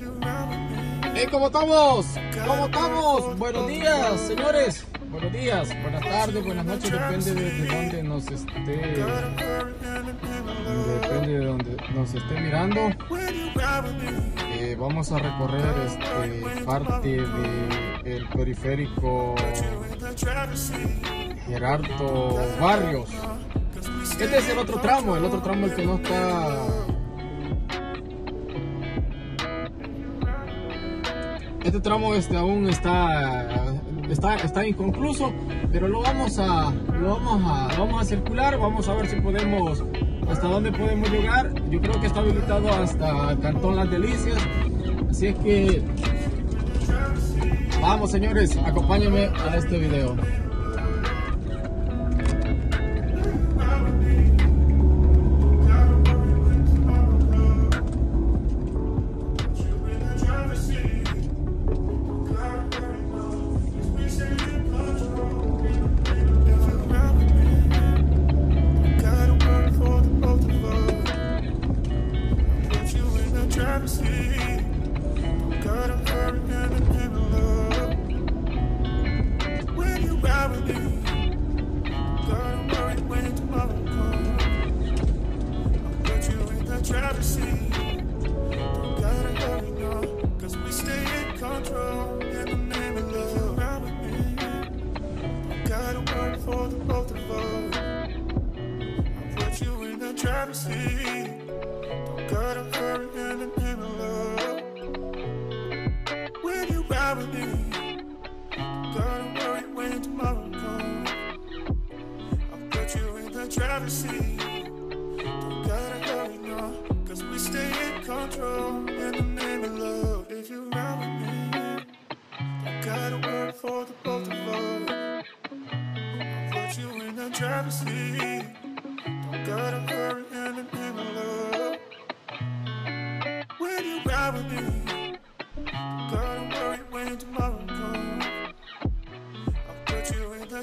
Hey, ¿Cómo estamos? ¿Cómo estamos? Buenos días, señores. Buenos días, buenas tardes, buenas noches, depende de, de dónde nos esté. Depende de donde nos esté mirando. Eh, vamos a recorrer este, parte del periférico Gerardo Barrios. Este es el otro tramo, el otro tramo el que no está este tramo este aún está, está, está inconcluso, pero lo vamos a lo vamos a vamos a circular, vamos a ver si podemos hasta dónde podemos llegar. Yo creo que está habilitado hasta Cantón Las Delicias, así es que vamos señores, acompáñenme a este video. never sleep.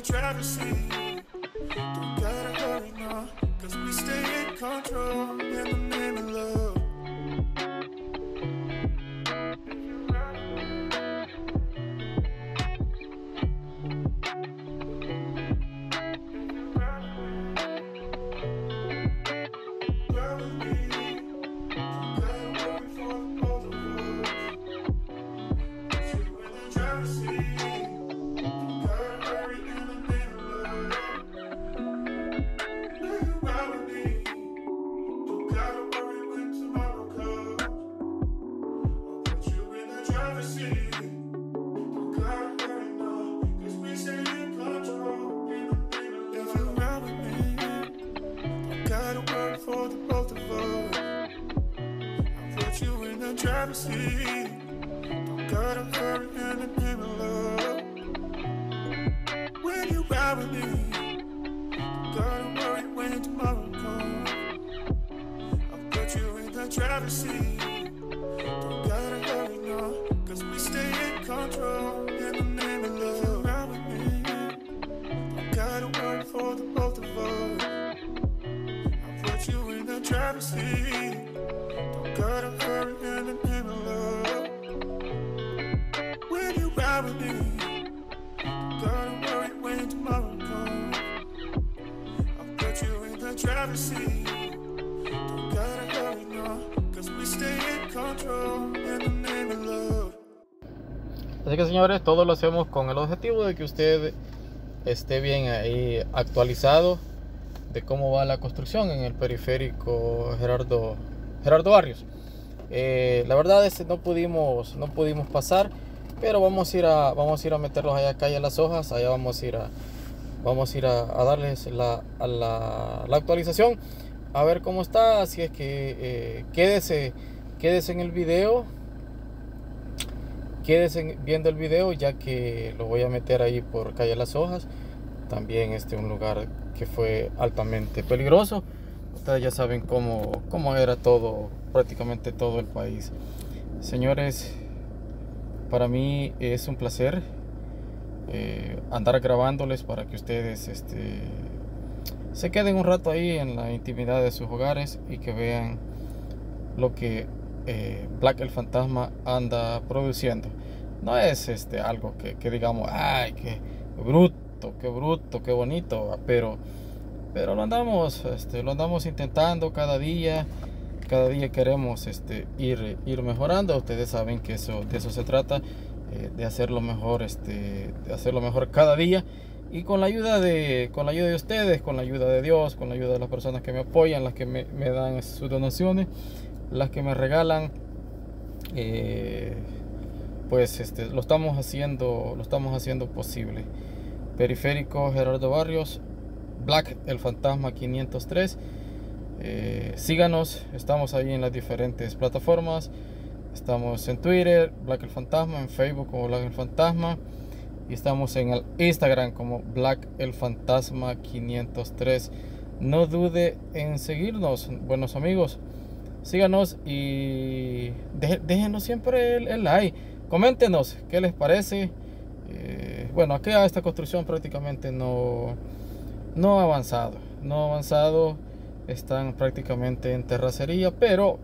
Travis a travesty. Don't gotta hurry now, cause we stay in control in the name of love. Ride with me. Don't gotta worry for the both of us. I put you in the driver's seat. Así que señores, todo lo hacemos con el objetivo de que usted esté bien ahí actualizado de cómo va la construcción en el periférico Gerardo, Gerardo Barrios. Eh, la verdad es que no pudimos, no pudimos pasar, pero vamos a ir a, vamos a ir a meterlos allá a las hojas, allá vamos a ir a, vamos a ir a, darles la, la, actualización, a ver cómo está, así es que eh, quédese, quédese en el video Quédese viendo el video ya que lo voy a meter ahí por calle Las Hojas. También este un lugar que fue altamente peligroso. Ustedes ya saben cómo, cómo era todo, prácticamente todo el país. Señores, para mí es un placer eh, andar grabándoles para que ustedes este, se queden un rato ahí en la intimidad de sus hogares y que vean lo que eh, Black el Fantasma anda produciendo. No es este algo que, que digamos, ay, qué bruto, qué bruto, qué bonito, pero, pero lo andamos, este, lo andamos intentando cada día. Cada día queremos este, ir, ir mejorando. Ustedes saben que eso, de eso se trata, eh, de hacerlo mejor, este, de hacerlo mejor cada día y con la ayuda de con la ayuda de ustedes con la ayuda de Dios con la ayuda de las personas que me apoyan las que me, me dan sus donaciones las que me regalan eh, pues este lo estamos haciendo lo estamos haciendo posible periférico Gerardo Barrios Black el fantasma 503 eh, síganos estamos ahí en las diferentes plataformas estamos en Twitter Black el fantasma en Facebook como Black el fantasma y estamos en el Instagram como Black el Fantasma 503. No dude en seguirnos, buenos amigos. Síganos y déjenos siempre el, like. Coméntenos qué les parece. Eh, bueno, aquí a esta construcción prácticamente no, no ha avanzado. No ha avanzado. Están prácticamente en terracería, pero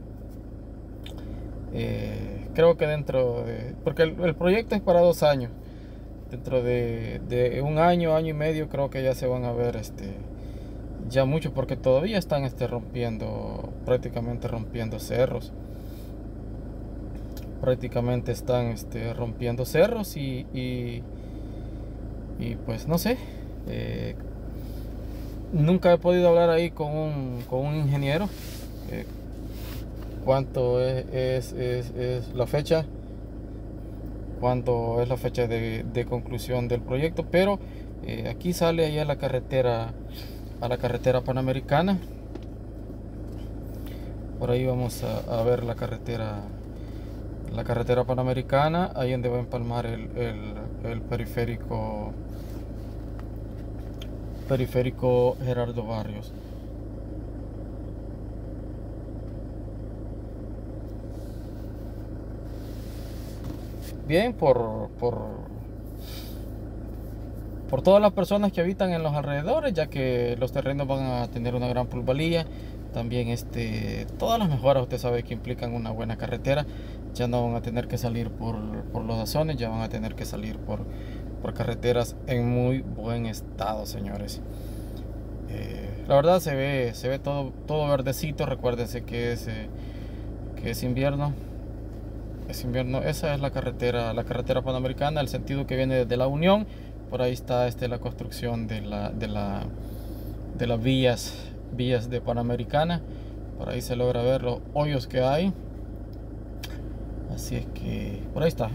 eh, creo que dentro de... Porque el proyecto es para dos años dentro de, un año, año y medio creo que ya se van a ver este ya mucho porque todavía están este rompiendo prácticamente rompiendo cerros. Prácticamente están este rompiendo cerros y y, pues no sé eh, nunca he podido hablar ahí con un, con un ingeniero. Eh, cuánto es, es la fecha cuándo es la fecha de, conclusión del proyecto, pero eh, aquí sale ahí a la carretera a la carretera panamericana. Por ahí vamos a, ver la carretera la carretera panamericana, ahí donde va a empalmar el, el periférico periférico Gerardo Barrios. bien por, por, por todas las personas que habitan en los alrededores, ya que los terrenos van a tener una gran plusvalía. También este, todas las mejoras, usted sabe que implican una buena carretera. Ya no van a tener que salir por, por los azones, ya van a tener que salir por, por carreteras en muy buen estado, señores. Eh, la verdad se ve, se ve todo, todo verdecito. Recuérdense que es, eh, que es invierno es invierno. Esa es la carretera, la carretera panamericana, el sentido que viene desde la Unión. Por ahí está este, la construcción de la, de la de las vías, vías de Panamericana. Por ahí se logra ver los hoyos que hay. Así es que por ahí está.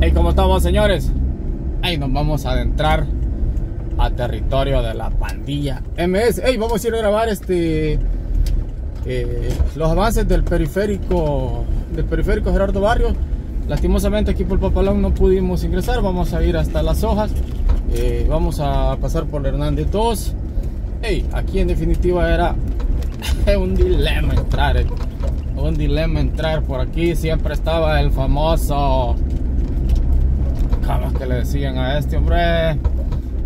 Y como estamos señores, ahí nos vamos a adentrar a territorio de la pandilla MS. Hey, vamos a ir a grabar este eh, los avances del periférico del periférico Gerardo Barrios. lastimosamente aquí por Papalón no pudimos ingresar, vamos a ir hasta las hojas, eh, vamos a pasar por Hernández 2. Hey, aquí en definitiva era un dilema entrar, eh. un dilema entrar por aquí, siempre estaba el famoso, ¿cómo que le decían a este hombre?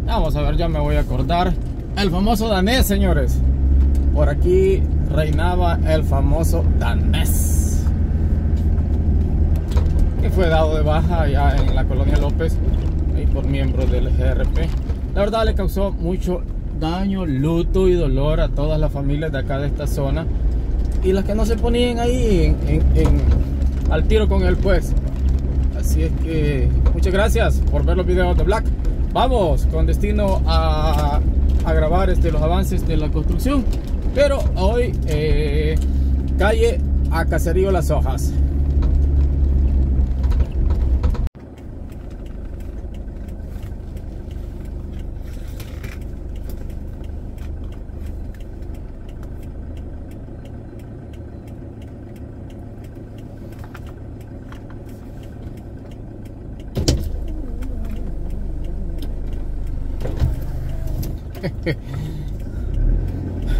Vamos a ver, ya me voy a acordar, el famoso danés, señores. Por aquí reinaba el famoso danés. Que fue dado de baja ya en la colonia López y por miembros del GRP. La verdad le causó mucho daño, luto y dolor a todas las familias de acá de esta zona. Y las que no se ponían ahí al tiro con él pues. Así es que muchas gracias por ver los videos de Black. Vamos con destino a, a grabar este, los avances de la construcción. Pero hoy, eh, calle a Caserío Las Hojas.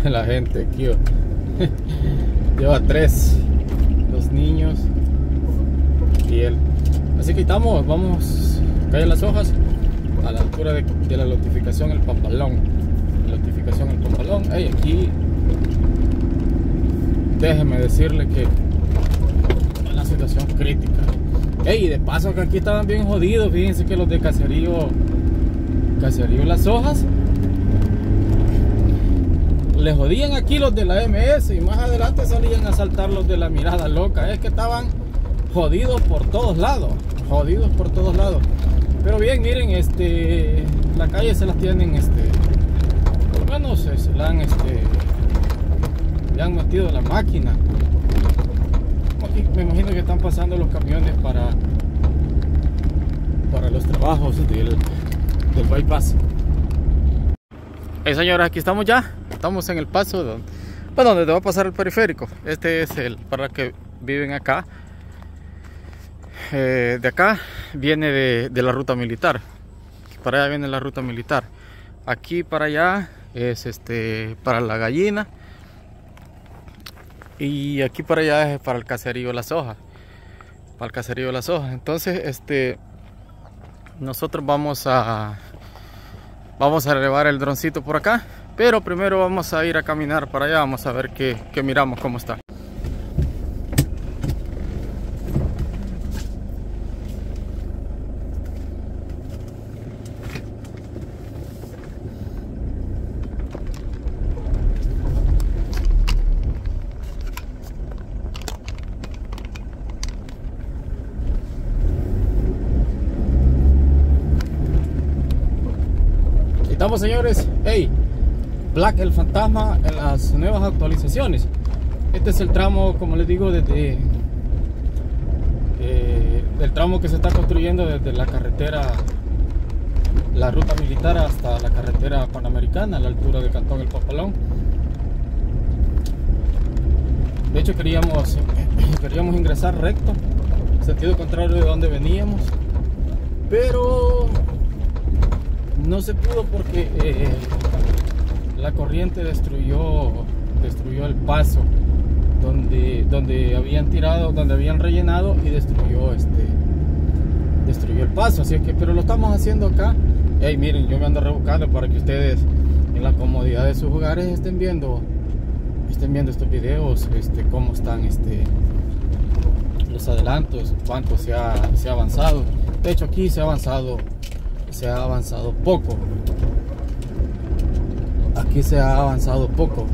la aquí. Lleva tres, los niños y él. Así que estamos, vamos, caen las hojas a la altura de, la notificación El Papalón. La notificación El Papalón. Hey, aquí, déjeme decirle que es una situación crítica. Hey, de paso que aquí estaban bien jodidos. Fíjense que los de Caserío, Caserío Las Hojas le jodían aquí los de la MS y más adelante salían a saltar los de la mirada loca. Es que estaban jodidos por todos lados, jodidos por todos lados. Pero bien, miren, este, la calle se las tienen, este, por lo menos se, la han, este, le han metido la máquina. Me imagino que están pasando los camiones para, para los trabajos del, del bypass. Hey señores, aquí estamos ya estamos en el paso donde, pues, donde te va a pasar el periférico. Este es el para que viven acá. Eh, de acá viene de, la ruta militar. Para allá viene la ruta militar. Aquí para allá es este para la gallina. Y aquí para allá es para el caserío Las Hojas. Para el caserío Las Hojas. Entonces, este nosotros vamos a vamos a elevar el droncito por acá pero primero vamos a ir a caminar para allá, vamos a ver qué, qué miramos, cómo está. Estamos señores, hey, Black el Fantasma en las nuevas actualizaciones. Este es el tramo, como les digo, desde eh, el tramo que se está construyendo desde la carretera, la ruta militar hasta la carretera panamericana a la altura del Cantón El Papalón. De hecho queríamos, queríamos ingresar recto, sentido contrario de donde veníamos, pero no se pudo porque eh, la corriente destruyó, destruyó el paso donde, donde habían tirado, donde habían rellenado y destruyó este destruyó el paso. Así es que, pero lo estamos haciendo acá. Hey, miren, yo me ando rebuscando para que ustedes en la comodidad de sus hogares estén viendo estén viendo estos videos, este, cómo están este, los adelantos, cuánto se ha, se ha avanzado. De hecho aquí se ha avanzado, se ha avanzado poco aquí se ha avanzado poco.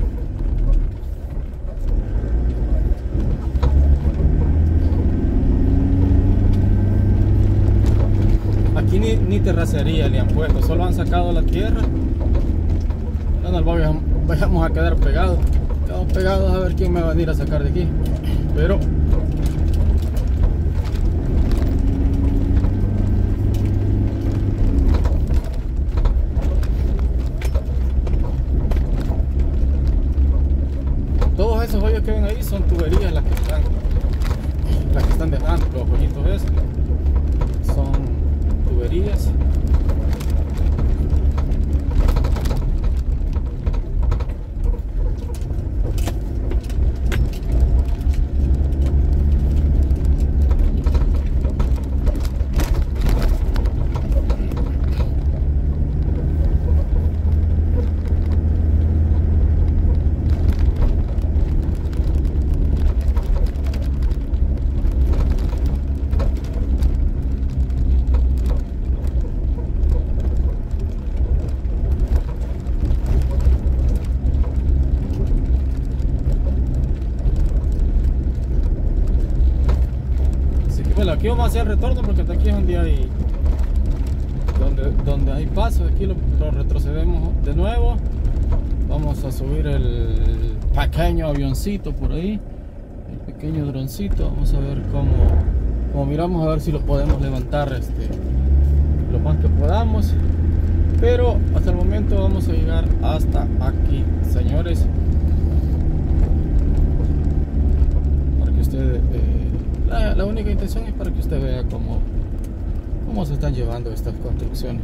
Aquí ni, terracería le han puesto, solo han sacado la tierra. No nos vayamos a quedar pegados. Quedamos pegados a ver quién me va a venir a sacar de aquí. Pero ideas. el retorno porque hasta aquí es donde hay donde, donde hay pasos aquí lo, retrocedemos de nuevo. Vamos a subir el pequeño avioncito por ahí el pequeño droncito. Vamos a ver cómo como miramos a ver si lo podemos levantar este lo más que podamos. Pero hasta el momento vamos a llegar hasta aquí señores. la única intención es para que usted vea cómo, cómo se están llevando estas construcciones.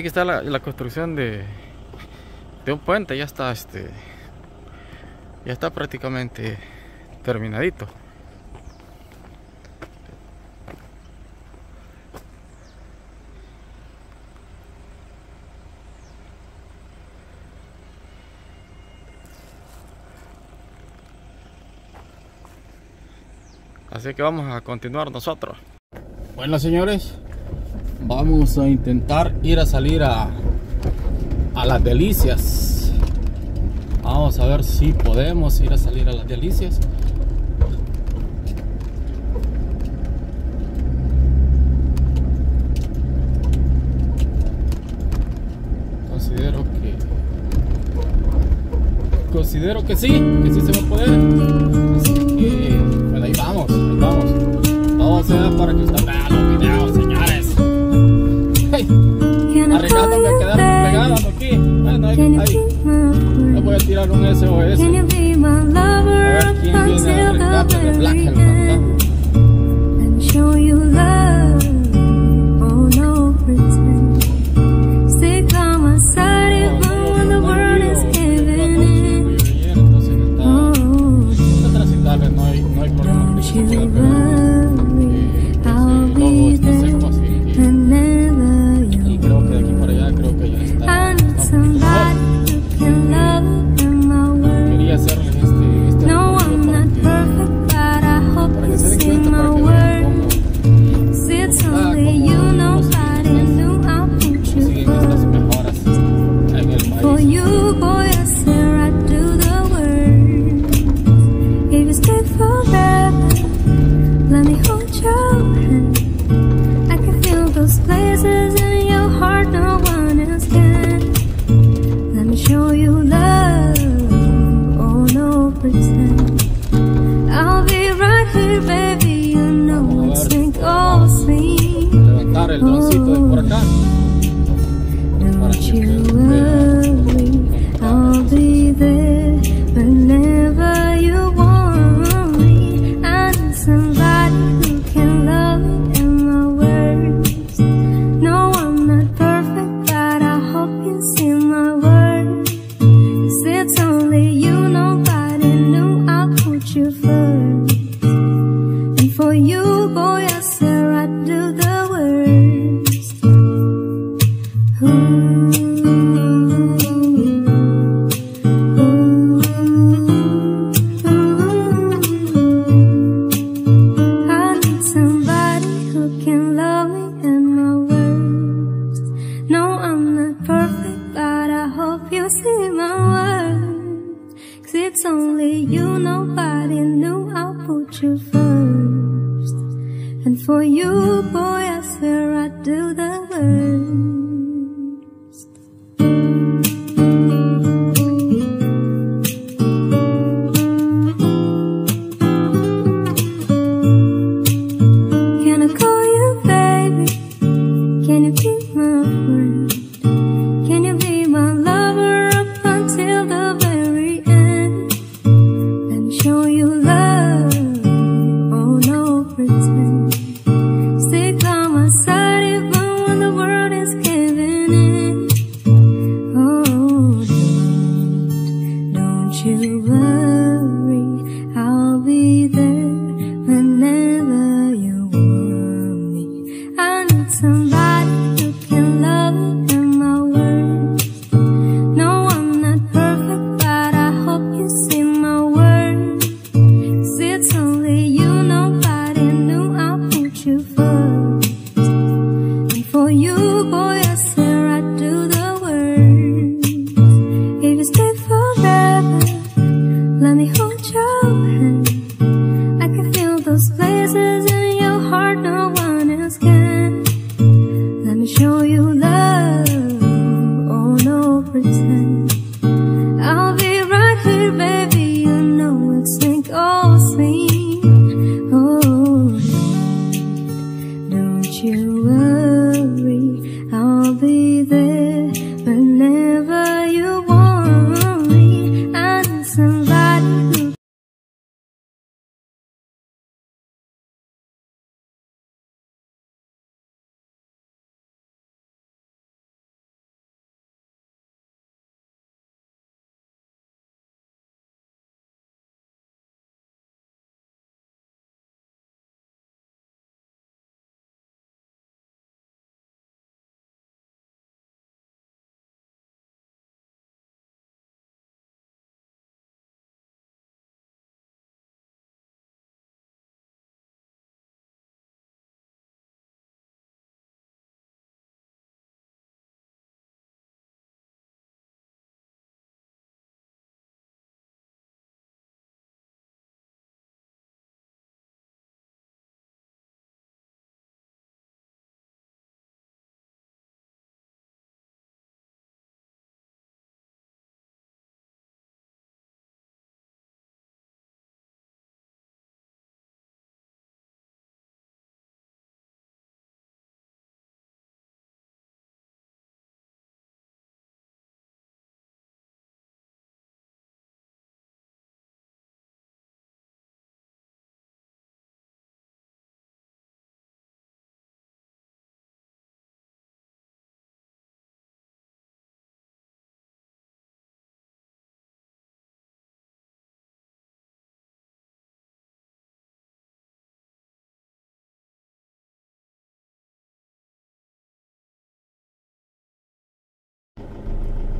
aquí está la, construcción de, de un puente, ya está este ya está prácticamente terminadito. Así que vamos a continuar nosotros. Bueno señores, vamos a intentar ir a salir a, a las delicias. Vamos a ver si podemos ir a salir a las delicias. Considero que considero que sí que sí se va a poder. Así que bueno, ahí vamos ahí vamos. Todo sea para que usted vea los videos álbum ese o ese. the very end? And show you love.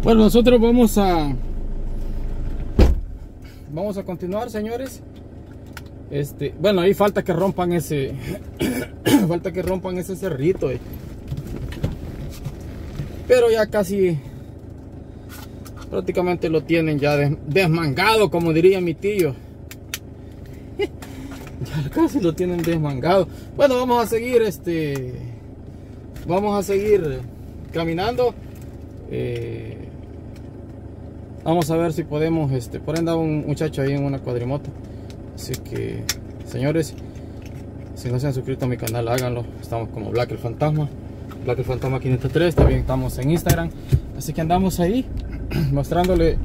Bueno, nosotros vamos a vamos a continuar, señores. Este, bueno, ahí falta que rompan ese falta que rompan ese cerrito. eh. Pero ya casi prácticamente lo tienen ya des- desmangado, como diría mi tío. ya casi lo tienen desmangado. Bueno, vamos a seguir este vamos a seguir caminando. Eh, vamos a ver si podemos, este, por ahí anda un muchacho ahí en una cuadrimoto. Así que, señores, si no se han suscrito a mi canal, háganlo. Estamos como Black el Fantasma, Black el Fantasma 503. También estamos en Instagram. Así que andamos ahí mostrándole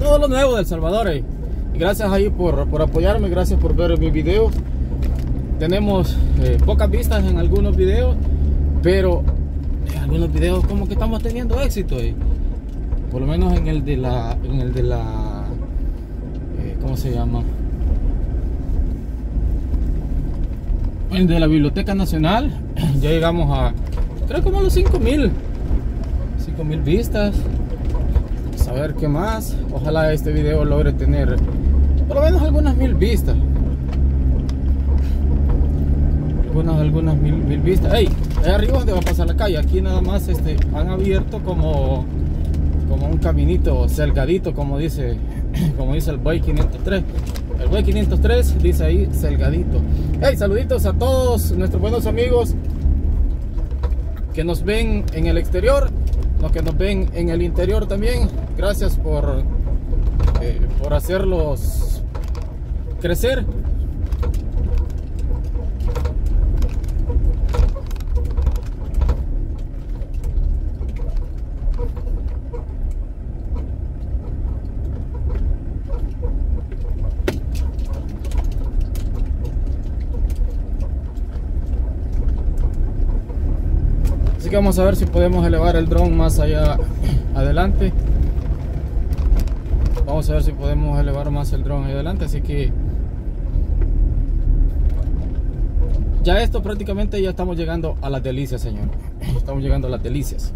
todo lo nuevo del Salvador. eh. Gracias ahí por, por apoyarme, gracias por ver mis videos. Tenemos eh, pocas vistas en algunos videos, pero en algunos videos como que estamos teniendo éxito. eh. Por lo menos en el de la, en el de la, eh, ¿cómo se llama? El de la Biblioteca Nacional. Ya llegamos a, creo como a los 5000, 5000 vistas. Ver qué más. Ojalá este video logre tener por lo menos algunas mil vistas algunas, algunas mil, mil vistas. ¡Ey! Allá arriba donde va a pasar la calle. Aquí nada más este, han abierto como, como un caminito selgadito, como dice, como dice el Boy 503. El Boy 503 dice ahí selgadito. ¡Hey! Saluditos a todos nuestros buenos amigos que nos ven en el exterior, los que nos ven en el interior también. Gracias por, eh, por hacerlos crecer. Vamos a ver si podemos elevar el dron más allá adelante. Vamos a ver si podemos elevar más el dron ahí adelante. Así que ya esto prácticamente ya estamos llegando a las delicias, señor. Estamos llegando a las delicias.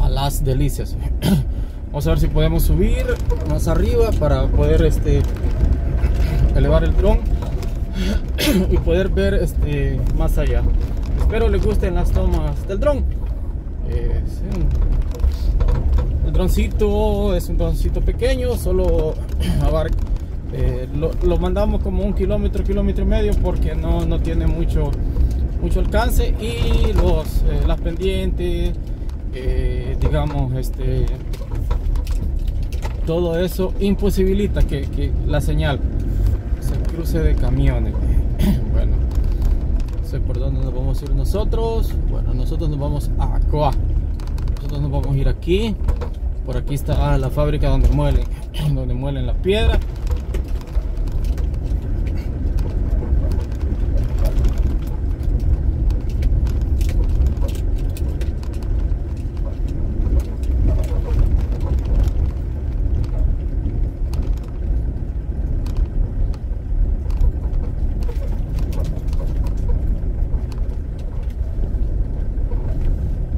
A las delicias. Vamos a ver si podemos subir más arriba para poder este elevar el dron y poder ver este más allá. Espero les gusten las tomas del dron. El droncito es un droncito pequeño, solo abarca, eh, lo, lo mandamos como un kilómetro, kilómetro y medio porque no, no tiene mucho, mucho alcance y los, eh, las pendientes, eh, digamos, este, todo eso imposibilita que, la señal se cruce de camiones. bueno, no sé por dónde nos vamos a ir nosotros. Bueno, nosotros nos vamos a Coa. Nosotros nos vamos a ir aquí. Por aquí está la fábrica donde muelen, donde muelen la piedra.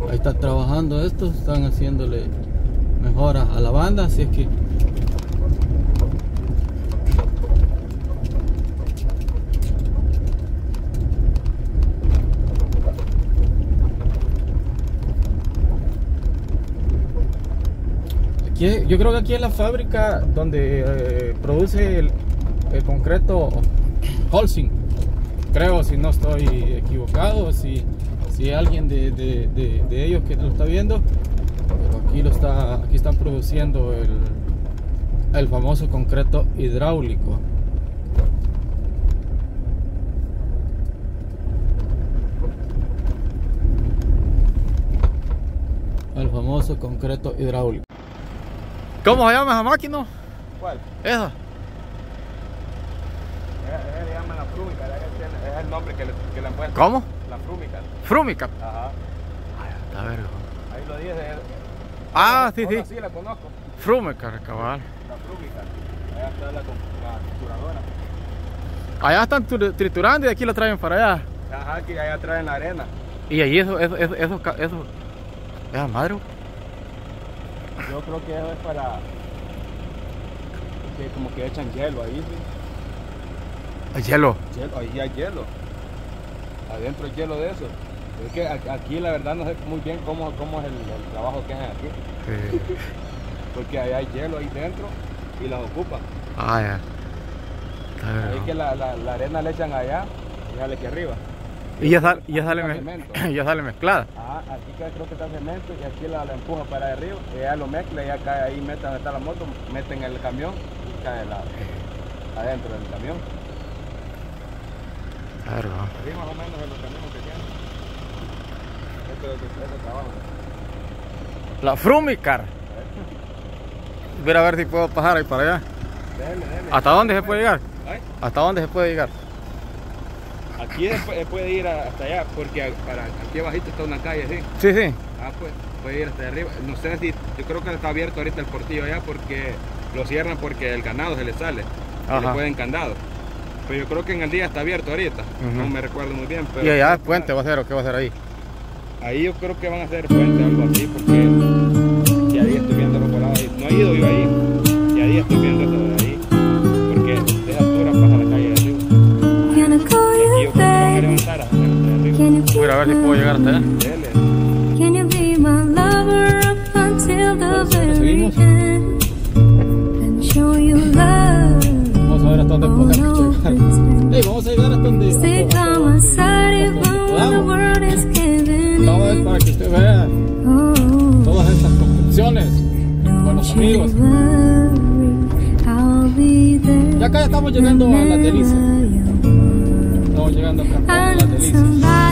Ahí está trabajando esto, están haciéndole mejoras a la banda, así es que Aquí, yo creo que aquí es la fábrica donde eh, produce el, el concreto Holcim. Creo, si no estoy equivocado, si, si alguien de, de- de- de ellos que lo está viendo, pero aquí lo está, aquí están produciendo el, el famoso concreto hidráulico. El famoso concreto hidráulico. ¿Cómo se llama esa máquina? ¿Cuál? Esa. Ella le llaman la frúmica, es el- es el nombre que le, que le han puesto. ¿Cómo? La frúmica. Frumica. Ajá. A ver. Ahí lo dice. Ah, sí, sí. Sí, la conozco. Frumica, cabal. La frúmica. Allá está la, la trituradora. Allá están tri- triturando y aquí lo traen para allá. Ajá, que allá atrás en la arena. Y ahí eso, eso, eso, eso, eso, esa madre, Yo creo que eso es para. Que como que echan hielo ahí, sí. el hielo. Hielo, ahí hay hielo. Adentro hay hielo de eso. Es que aquí la verdad no sé muy bien cómo, cómo es el, el trabajo que hacen aquí. Sí. Porque allá hay hielo ahí dentro y las ocupan. Ah, ya. Ahí verga. que la, la, la arena le echan allá y sale aquí arriba. Y ya, sal- ya, sale, Aquí ya sale mezclada. Ajá, aquí que- creo que está cemento y aquí la, la empuja para arriba. Y ya lo mezcla y ya cae ahí, mete donde está la moto, meten el camión y cae la, adentro del camión. Así más o menos es los caminos que tienen. Esto es ese trabajo. La Frumicar. Ver a ver si puedo pasar ahí para allá. Dele, dele. ¿Hasta dónde se puede llegar? Ay, ¿Hasta dónde se puede llegar? Aquí después- eh, puede ir hasta allá porque para, aquí abajito está una calle así. Sí, sí. Ah, pues puede ir hasta arriba. No sé si, yo creo que está abierto ahorita el portillo allá porque lo cierran porque el ganado se le sale. Y le Ajá. pueden candado. Pero yo creo que en el día está abierto ahorita. No me recuerdo muy bien. Pero ¿Y allá el puente va a ser o qué va a ser ahí? Ahí yo creo que van a hacer puente o algo así porque ya día estoy viendo los volados ahí. No he ido yo ahí. Ya día estoy viendo eso de ahí. Porque de esa altura pasa la calle de arriba. Y aquí yo creo que van a levantar Voy a ir a ver si puedo llegar hasta allá. Dele. Amigos. Ya acá estamos llegando a las you want. Estamos llegando a Cancún, a I las need delicias.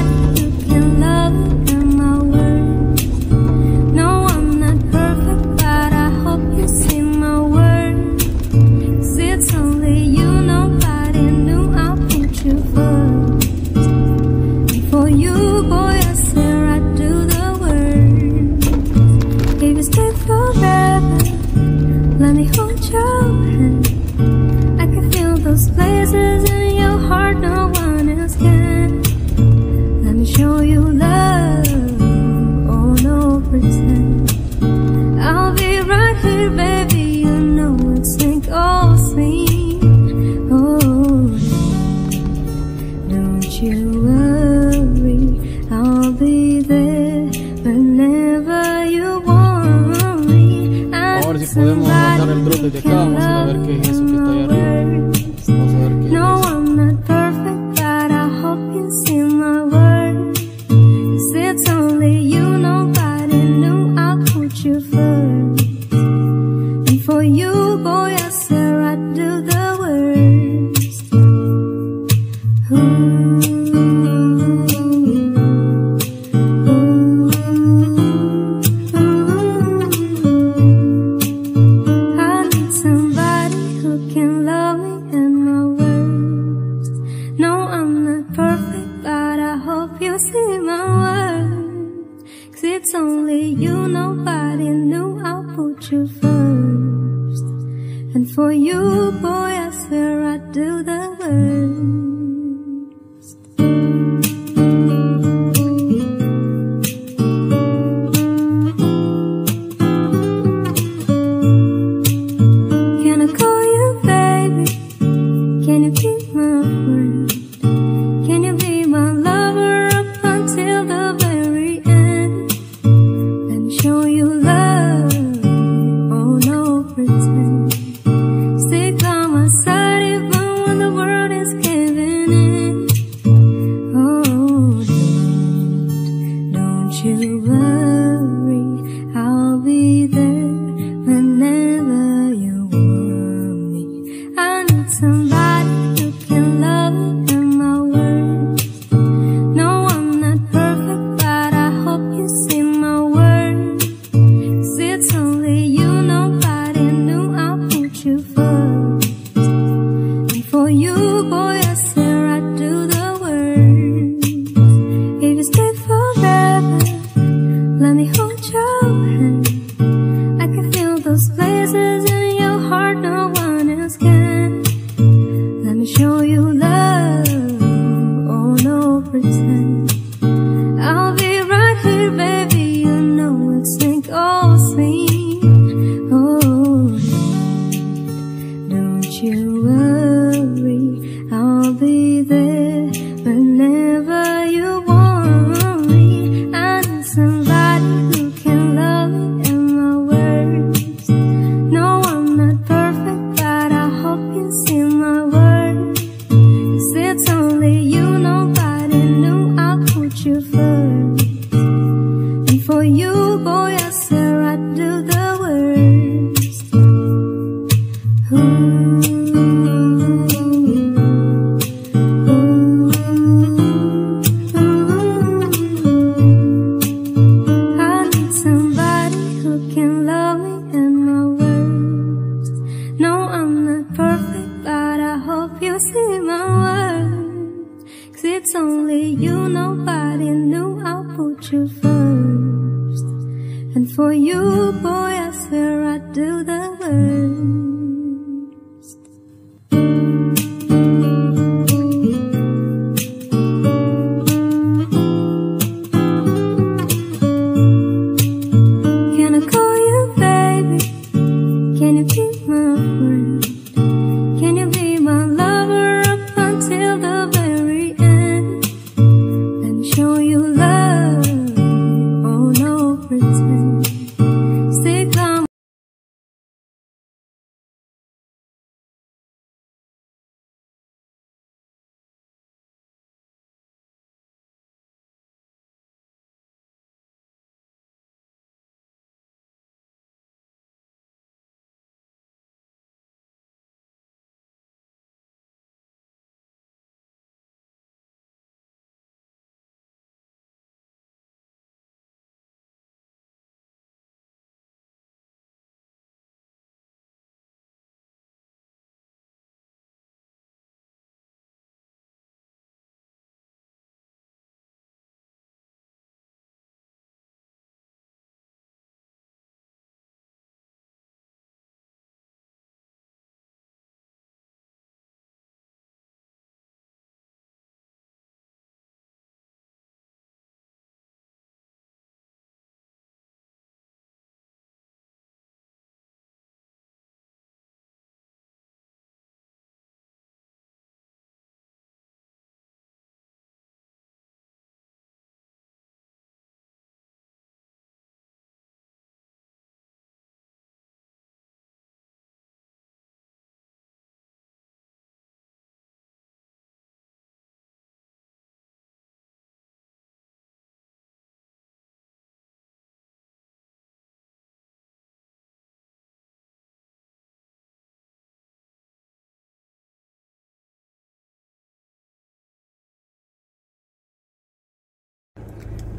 of my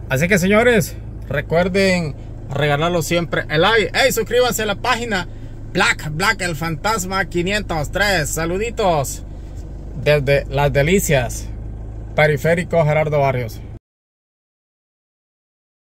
Así que señores, recuerden regalarlo siempre el like. Hey, suscríbanse a la página Black Black el Fantasma 503. Saluditos desde Las Delicias, Periférico Gerardo Barrios.